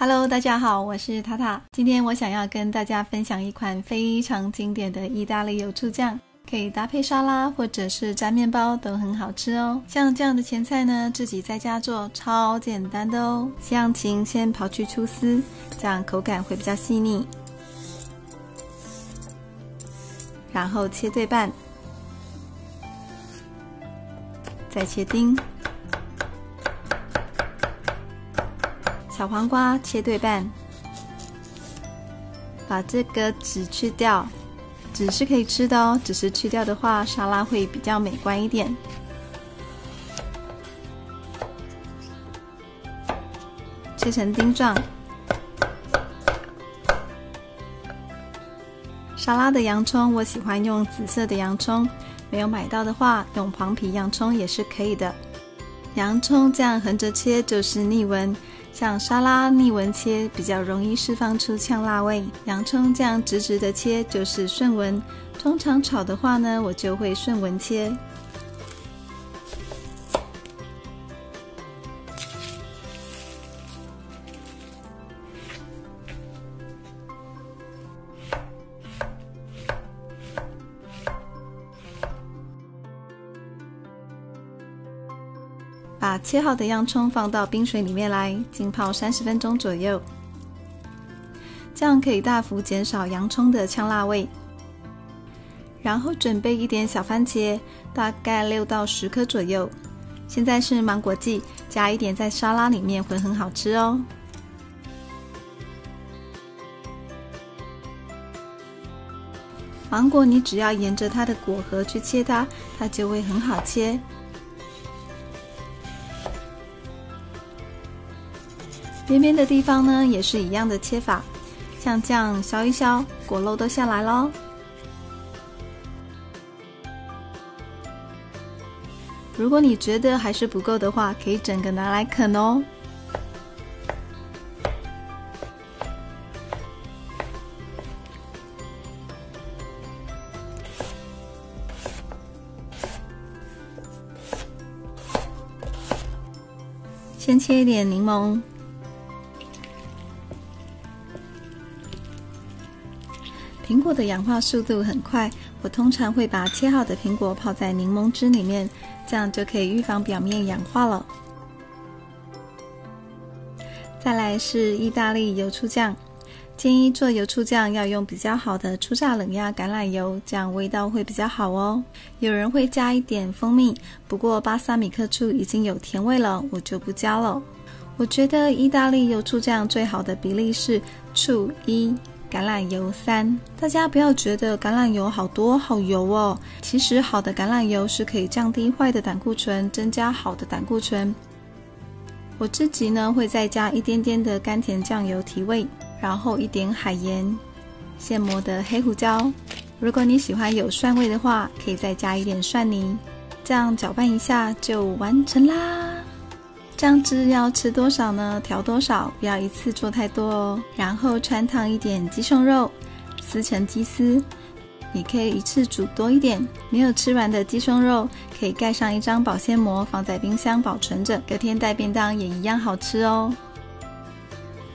Hello，大家好，我是塔塔。今天我想要跟大家分享一款非常经典的意大利油醋酱，可以搭配沙拉或者是沾面包都很好吃哦。像这样的前菜呢，自己在家做超简单的哦。西洋芹先刨去粗丝，这样口感会比较细腻。然后切对半，再切丁。小黄瓜切对半，把这个籽去掉，籽是可以吃的哦，只是去掉的话，沙拉会比较美观一点。切成丁状。沙拉的洋葱，我喜欢用紫色的洋葱，没有买到的话，用黄皮洋葱也是可以的。洋葱这样横着切就是逆纹。像沙拉逆纹切比较容易释放出呛辣味，洋葱这样直直的切就是顺纹。通常炒的话呢，我就会顺纹切。把切好的洋葱放到冰水里面来浸泡三十分钟左右，这样可以大幅减少洋葱的呛辣味。然后准备一点小番茄，大概六到十颗左右。现在是芒果季，加一点在沙拉里面会很好吃哦。芒果你只要沿着它的果核去切它，它就会很好切。边边的地方呢，也是一样的切法，像这样削一削，果肉都下来喽。如果你觉得还是不够的话，可以整个拿来啃哦。先切一点柠檬。苹果的氧化速度很快，我通常会把切好的苹果泡在柠檬汁里面，这样就可以预防表面氧化了。再来是意大利油醋酱，建议做油醋酱要用比较好的初榨冷压橄榄油，这样味道会比较好哦。有人会加一点蜂蜜，不过巴萨米克醋已经有甜味了，我就不加了。我觉得意大利油醋酱最好的比例是醋一。橄榄油三，大家不要觉得橄榄油好多好油哦。其实好的橄榄油是可以降低坏的胆固醇，增加好的胆固醇。我自己呢会再加一点点的甘甜酱油提味，然后一点海盐，现磨的黑胡椒。如果你喜欢有蒜味的话，可以再加一点蒜泥，这样搅拌一下就完成啦。酱汁要吃多少呢？调多少，不要一次做太多哦。然后穿烫一点鸡胸肉，撕成鸡丝。你可以一次煮多一点。没有吃完的鸡胸肉，可以盖上一张保鲜膜，放在冰箱保存着，隔天带便当也一样好吃哦。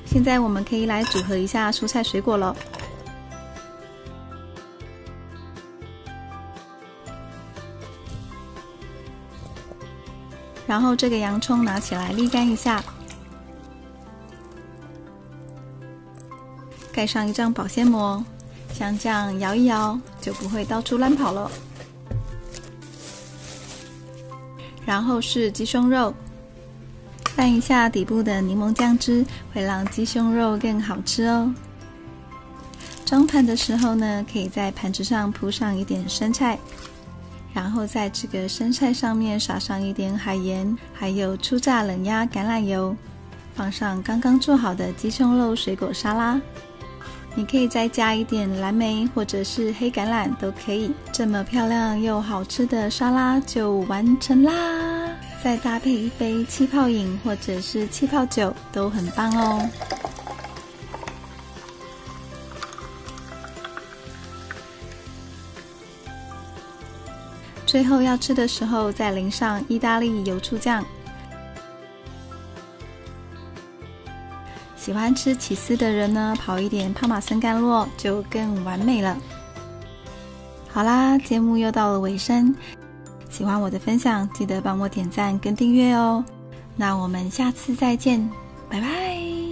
现在我们可以来组合一下蔬菜水果了。然后这个洋葱拿起来沥干一下，盖上一张保鲜膜，像这样摇一摇就不会到处乱跑了。然后是鸡胸肉，拌一下底部的柠檬酱汁，会让鸡胸肉更好吃哦。装盘的时候呢，可以在盘子上铺上一点生菜。然后在这个生菜上面撒上一点海盐，还有初榨冷压橄榄油，放上刚刚做好的鸡胸肉水果沙拉。你可以再加一点蓝莓或者是黑橄榄都可以。这么漂亮又好吃的沙拉就完成啦！再搭配一杯气泡饮或者是气泡酒都很棒哦。最后要吃的时候，再淋上意大利油醋酱。喜欢吃起司的人呢，跑一点帕玛森干酪就更完美了。好啦，节目又到了尾声，喜欢我的分享，记得帮我点赞跟订阅哦。那我们下次再见，拜拜。